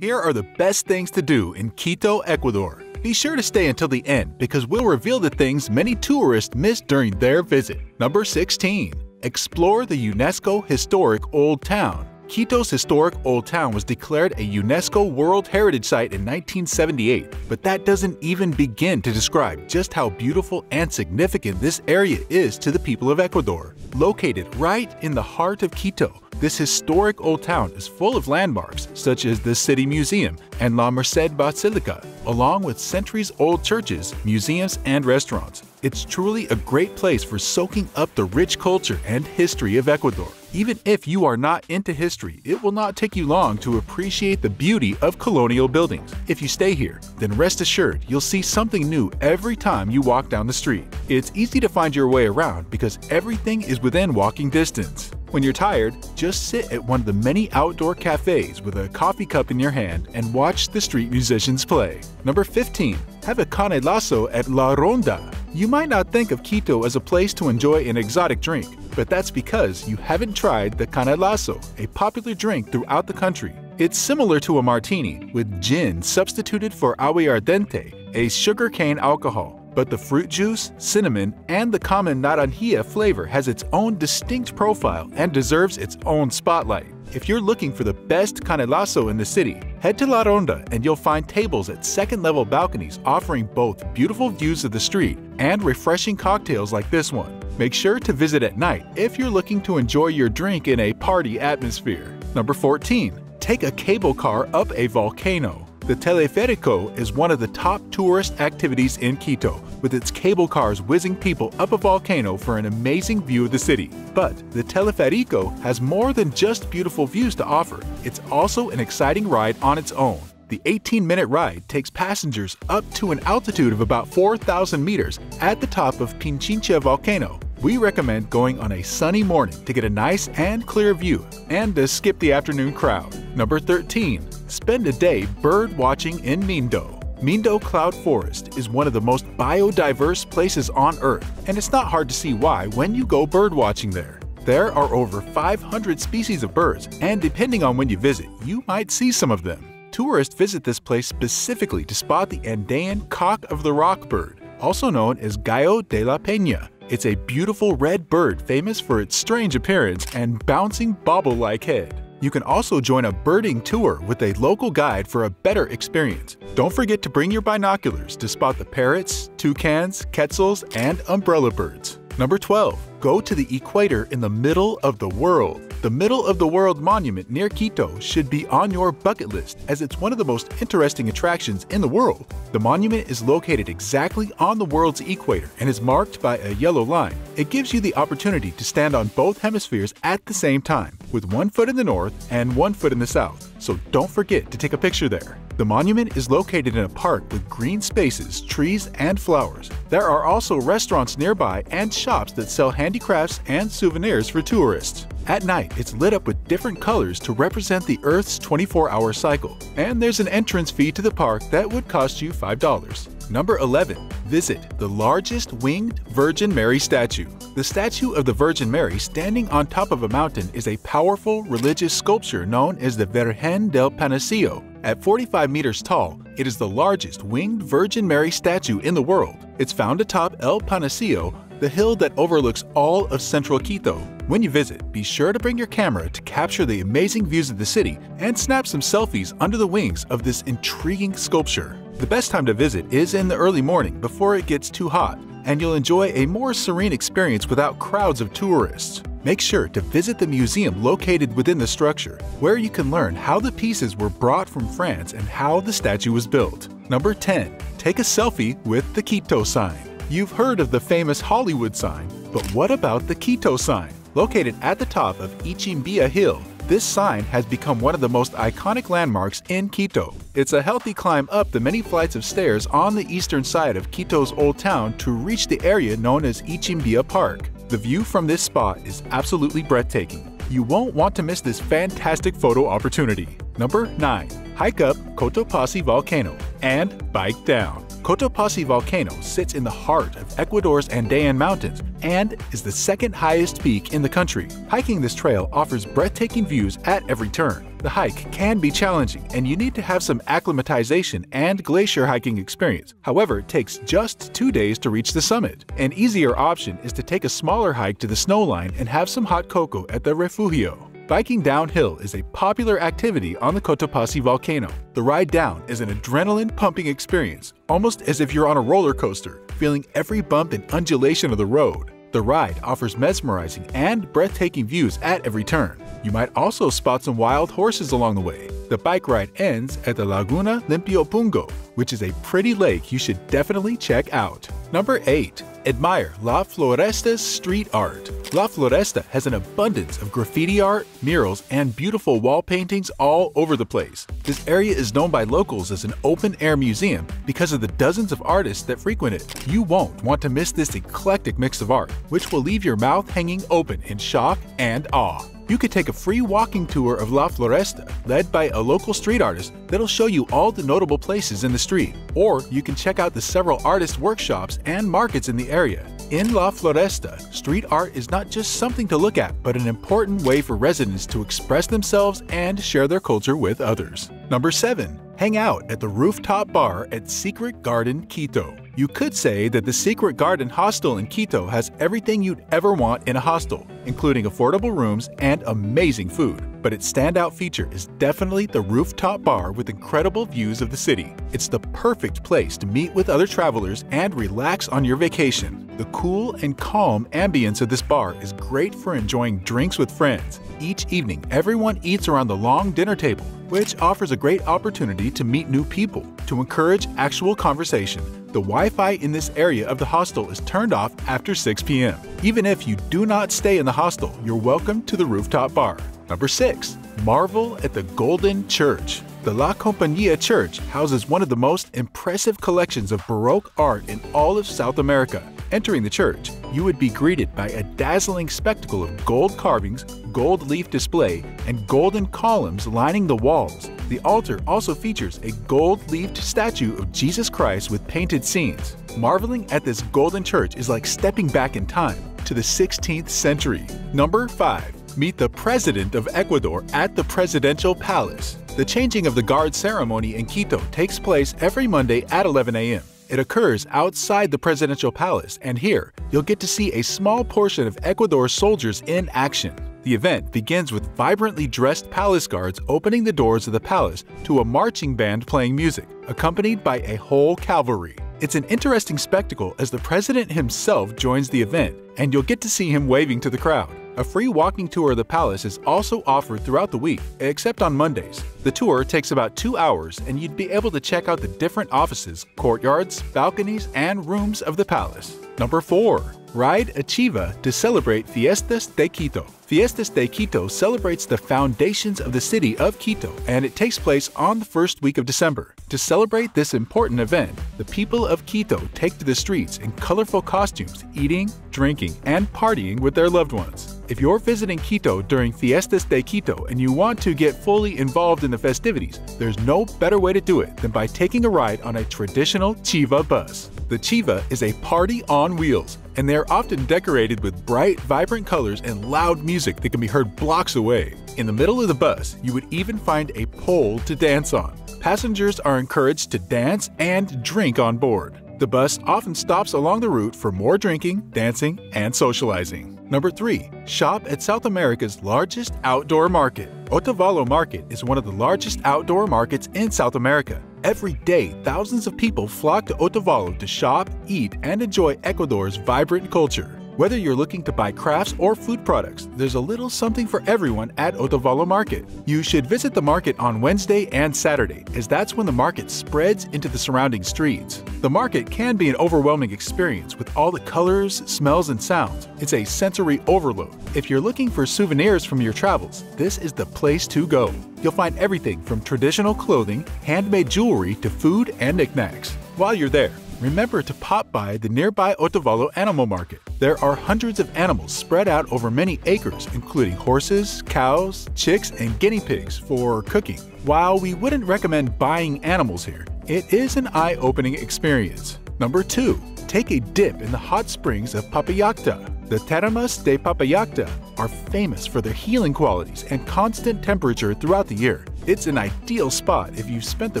Here are the best things to do in Quito, Ecuador. Be sure to stay until the end because we'll reveal the things many tourists miss during their visit. Number 16. Explore the UNESCO Historic Old Town. Quito's historic Old Town was declared a UNESCO World Heritage Site in 1978, but that doesn't even begin to describe just how beautiful and significant this area is to the people of Ecuador. Located right in the heart of Quito, this historic old town is full of landmarks such as the City Museum and La Merced Basilica, along with centuries-old churches, museums, and restaurants. It's truly a great place for soaking up the rich culture and history of Ecuador. Even if you are not into history, it will not take you long to appreciate the beauty of colonial buildings. If you stay here, then rest assured you'll see something new every time you walk down the street. It's easy to find your way around because everything is within walking distance. When you're tired, just sit at one of the many outdoor cafes with a coffee cup in your hand and watch the street musicians play. Number 15. Have a canelazo at La Ronda. You might not think of Quito as a place to enjoy an exotic drink, but that's because you haven't tried the canelazo, a popular drink throughout the country. It's similar to a martini, with gin substituted for aguardiente, a sugarcane alcohol. But the fruit juice, cinnamon, and the common naranja flavor has its own distinct profile and deserves its own spotlight. If you're looking for the best canelazo in the city, head to La Ronda and you'll find tables at second-level balconies offering both beautiful views of the street and refreshing cocktails like this one. Make sure to visit at night if you're looking to enjoy your drink in a party atmosphere. Number 14. Take a cable car up a volcano. The Teleferico is one of the top tourist activities in Quito, with its cable cars whizzing people up a volcano for an amazing view of the city. But the Teleferico has more than just beautiful views to offer, it's also an exciting ride on its own. The 18 minute ride takes passengers up to an altitude of about 4,000 meters at the top of Pichincha volcano. We recommend going on a sunny morning to get a nice and clear view and to skip the afternoon crowd. Number 13. Spend a day bird watching in Mindo. Mindo Cloud Forest is one of the most biodiverse places on Earth, and it's not hard to see why when you go bird watching there. There are over 500 species of birds, and depending on when you visit, you might see some of them. Tourists visit this place specifically to spot the Andean cock of the rock bird, also known as Gallo de la Peña. It's a beautiful red bird famous for its strange appearance and bouncing bobble-like head. You can also join a birding tour with a local guide for a better experience. Don't forget to bring your binoculars to spot the parrots, toucans, quetzals, and umbrella birds. Number 12. Go to the equator in the middle of the world. The Middle of the World Monument near Quito should be on your bucket list as it's one of the most interesting attractions in the world. The monument is located exactly on the world's equator and is marked by a yellow line. It gives you the opportunity to stand on both hemispheres at the same time, with one foot in the north and one foot in the south. So don't forget to take a picture there. The monument is located in a park with green spaces, trees, and flowers. There are also restaurants nearby and shops that sell handicrafts and souvenirs for tourists. At night, it's lit up with different colors to represent the Earth's 24-hour cycle. And there's an entrance fee to the park that would cost you $5. Number 11. Visit the largest winged Virgin Mary statue. The statue of the Virgin Mary standing on top of a mountain is a powerful religious sculpture known as the Virgen del Panecillo. At 45 meters tall, it is the largest winged Virgin Mary statue in the world. It's found atop El Panecillo, the hill that overlooks all of central Quito. When you visit, be sure to bring your camera to capture the amazing views of the city and snap some selfies under the wings of this intriguing sculpture. The best time to visit is in the early morning before it gets too hot, and you'll enjoy a more serene experience without crowds of tourists. Make sure to visit the museum located within the structure, where you can learn how the pieces were brought from France and how the statue was built. Number 10. Take a selfie with the Quito sign. You've heard of the famous Hollywood sign, but what about the Quito sign? Located at the top of Itchimbía Hill, this sign has become one of the most iconic landmarks in Quito. It's a healthy climb up the many flights of stairs on the eastern side of Quito's old town to reach the area known as Itchimbía Park. The view from this spot is absolutely breathtaking. You won't want to miss this fantastic photo opportunity. Number 9. Hike up Cotopaxi Volcano and bike down. Cotopaxi Volcano sits in the heart of Ecuador's Andean Mountains and is the second highest peak in the country. Hiking this trail offers breathtaking views at every turn. The hike can be challenging, and you need to have some acclimatization and glacier hiking experience. However, it takes just two days to reach the summit. An easier option is to take a smaller hike to the snowline and have some hot cocoa at the Refugio. Biking downhill is a popular activity on the Cotopaxi volcano. The ride down is an adrenaline pumping experience, almost as if you're on a roller coaster, feeling every bump and undulation of the road. The ride offers mesmerizing and breathtaking views at every turn. You might also spot some wild horses along the way. The bike ride ends at the Laguna Limpiopungo, which is a pretty lake you should definitely check out. Number 8. Admire La Floresta's street art. La Floresta has an abundance of graffiti art, murals, and beautiful wall paintings all over the place. This area is known by locals as an open-air museum because of the dozens of artists that frequent it. You won't want to miss this eclectic mix of art, which will leave your mouth hanging open in shock and awe. You could take a free walking tour of La Floresta, led by a local street artist that'll show you all the notable places in the street. Or you can check out the several artist workshops and markets in the area. In La Floresta, street art is not just something to look at, but an important way for residents to express themselves and share their culture with others. Number 7. Hang out at the rooftop bar at Secret Garden Quito. You could say that the Secret Garden Hostel in Quito has everything you'd ever want in a hostel, including affordable rooms and amazing food. But its standout feature is definitely the rooftop bar with incredible views of the city. It's the perfect place to meet with other travelers and relax on your vacation. The cool and calm ambience of this bar is great for enjoying drinks with friends. Each evening, everyone eats around the long dinner table, which offers a great opportunity to meet new people. To encourage actual conversation, the Wi-Fi in this area of the hostel is turned off after 6 p.m. Even if you do not stay in the hostel, you're welcome to the rooftop bar. Number 6. Marvel at the Golden Church. The La Compañía Church houses one of the most impressive collections of Baroque art in all of South America. Entering the church, you would be greeted by a dazzling spectacle of gold carvings, gold leaf display, and golden columns lining the walls. The altar also features a gold-leafed statue of Jesus Christ with painted scenes. Marveling at this golden church is like stepping back in time to the 16th century. Number 5. Meet the President of Ecuador at the Presidential Palace. The changing of the guard ceremony in Quito takes place every Monday at 11 a.m. It occurs outside the presidential palace, and here you'll get to see a small portion of Ecuador's soldiers in action. The event begins with vibrantly dressed palace guards opening the doors of the palace to a marching band playing music, accompanied by a whole cavalry. It's an interesting spectacle as the president himself joins the event, and you'll get to see him waving to the crowd. A free walking tour of the palace is also offered throughout the week, except on Mondays. The tour takes about two hours, and you'd be able to check out the different offices, courtyards, balconies, and rooms of the palace. Number 4. Ride a Chiva to celebrate Fiestas de Quito. Fiestas de Quito celebrates the foundations of the city of Quito, and it takes place on the first week of December. To celebrate this important event, the people of Quito take to the streets in colorful costumes, eating, drinking, and partying with their loved ones. If you're visiting Quito during Fiestas de Quito and you want to get fully involved in the festivities, there's no better way to do it than by taking a ride on a traditional Chiva bus. The Chiva is a party on wheels, and they are often decorated with bright, vibrant colors and loud music that can be heard blocks away. In the middle of the bus, you would even find a pole to dance on. Passengers are encouraged to dance and drink on board. The bus often stops along the route for more drinking, dancing, and socializing. Number 3. Shop at South America's largest outdoor market. Otavalo Market is one of the largest outdoor markets in South America. Every day, thousands of people flock to Otavalo to shop, eat, and enjoy Ecuador's vibrant culture. Whether you're looking to buy crafts or food products, there's a little something for everyone at Otavalo Market. You should visit the market on Wednesday and Saturday, as that's when the market spreads into the surrounding streets. The market can be an overwhelming experience with all the colors, smells, and sounds. It's a sensory overload. If you're looking for souvenirs from your travels, this is the place to go. You'll find everything from traditional clothing, handmade jewelry, to food and knickknacks. While you're there, remember to pop by the nearby Otavalo Animal Market. There are hundreds of animals spread out over many acres, including horses, cows, chicks, and guinea pigs for cooking. While we wouldn't recommend buying animals here, it is an eye-opening experience. Number 2. Take a dip in the hot springs of Papallacta. The Termas de Papallacta are famous for their healing qualities and constant temperature throughout the year. It's an ideal spot if you've spent the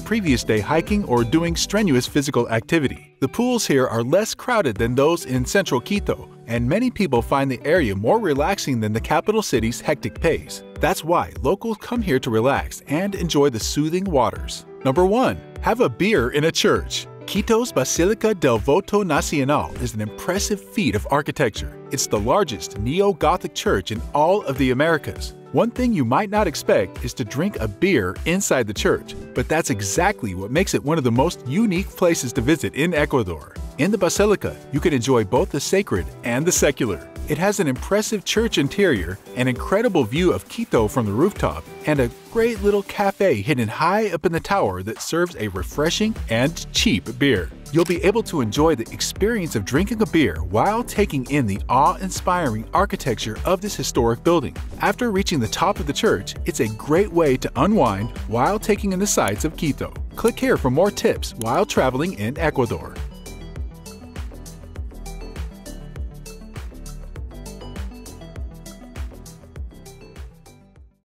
previous day hiking or doing strenuous physical activity. The pools here are less crowded than those in central Quito, and many people find the area more relaxing than the capital city's hectic pace. That's why locals come here to relax and enjoy the soothing waters. Number 1. Have a beer in a church. Quito's Basilica del Voto Nacional is an impressive feat of architecture. It's the largest neo Gothic church in all of the Americas. One thing you might not expect is to drink a beer inside the church, but that's exactly what makes it one of the most unique places to visit in Ecuador. In the Basilica, you can enjoy both the sacred and the secular. It has an impressive church interior, an incredible view of Quito from the rooftop, and a great little cafe hidden high up in the tower that serves a refreshing and cheap beer. You'll be able to enjoy the experience of drinking a beer while taking in the awe-inspiring architecture of this historic building. After reaching the top of the church, it's a great way to unwind while taking in the sights of Quito. Click here for more tips while traveling in Ecuador.